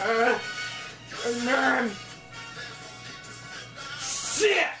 Uh, man. Shit!